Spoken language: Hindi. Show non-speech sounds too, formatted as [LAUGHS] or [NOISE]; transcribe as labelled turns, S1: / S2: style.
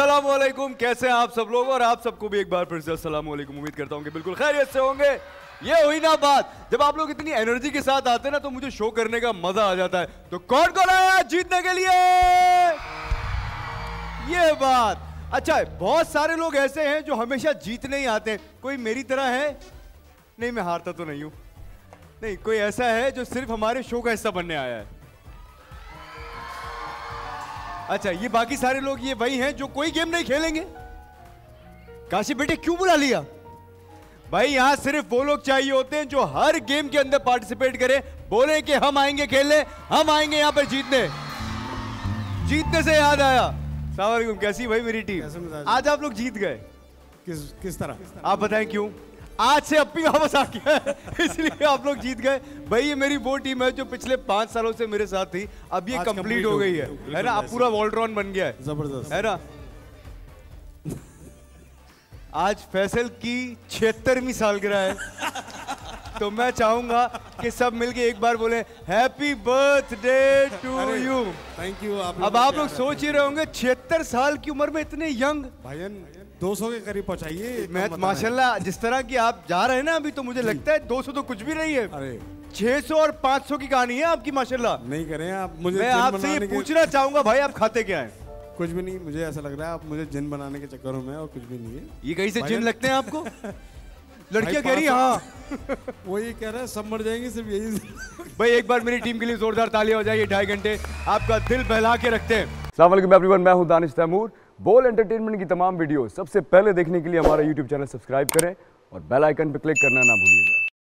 S1: अस्सलाम कैसे हैं आप सब लोग? और आप सबको भी एक बार फिर से अस्सलाम उम्मीद करता हूँ कि बिल्कुल खैरियत से होंगे। ये हुई ना बात। जब आप लोग इतनी एनर्जी के साथ आते हैं ना तो मुझे शो करने का मज़ा आ जाता है। तो कौन कौन आया जीतने के लिए? ये बात। अच्छा बहुत सारे लोग ऐसे हैं जो हमेशा जीतने ही आते हैं। कोई मेरी तरह है? नहीं, मैं हारता तो नहीं हूँ। नहीं, कोई ऐसा है जो सिर्फ़ हमारे शो का हिस्सा बनने आया है? अच्छा ये बाकी सारे लोग ये वही हैं जो कोई गेम नहीं खेलेंगे? काशी बेटे क्यों बुला लिया? भाई यहाँ सिर्फ़ वो लोग चाहिए होते हैं जो हर गेम के अंदर पार्टिसिपेट करें। बोले कि हम आएँगे खेलने हम आएँगे यहाँ पर जीतने। जीतने से याद आया। सलामकुम कैसी भाई मेरी टीम आज आप लोग जीत गए।
S2: किस किस तरह?
S1: आप बताएँ क्यों? आज से अपनी वापस आ गया [LAUGHS] इसलिए आप लोग जीत गए। भाई ये मेरी वो टीम है जो पिछले पाँच सालों से मेरे साथ थी। अब ये कंप्लीट हो गई है।
S2: है।
S1: ना? अब पूरा वॉल्ट्रॉन बन गया है।
S2: ज़बरदस्त।
S1: है ना? आज फैसल की छिहत्तरवीं सालगिरह है। तो मैं चाहूँगा कि सब मिलके एक बार बोले happy birthday to you
S2: thank you आप
S1: अब आप लोग सोच ही रहे होंगे छिहत्तर साल की उम्र में इतने यंग।
S2: भाईजान 200 के करीब पहुंचाइए
S1: मैं माशाल्लाह जिस तरह की आप जा रहे हैं ना अभी तो मुझे लगता है 200 तो कुछ भी नहीं है।
S2: अरे।
S1: 600 और 500 की कहानी है आपकी माशाल्लाह।
S2: नहीं करें आप मुझे
S1: मैं आपसे ये पूछना चाहूँगा भाई आप खाते क्या हैं?
S2: कुछ भी नहीं मुझे ऐसा लग रहा है आप मुझे जिन बनाने के चक्करों में और कुछ भी नहीं है।
S1: ये कहीं से जिन लगते हैं आपको? [LAUGHS] लड़कियाँ कह रही हैं, हाँ। [LAUGHS]
S2: वो ये कह रहा है सब मर जाएँगे सिर्फ़ यही [LAUGHS]
S1: भाई एक बार मेरी टीम के लिए जोरदार तालियाँ हो जाएगी ढाई घंटे आपका दिल बहला के रखते हैं। सलाम एवरीवन मैं हूँ दानिश तैमूर। बोल एंटरटेनमेंट की तमाम वीडियो सबसे पहले देखने के लिए हमारा यूट्यूब चैनल सब्सक्राइब करें और बेल आइकन पर क्लिक करना ना भूलिएगा।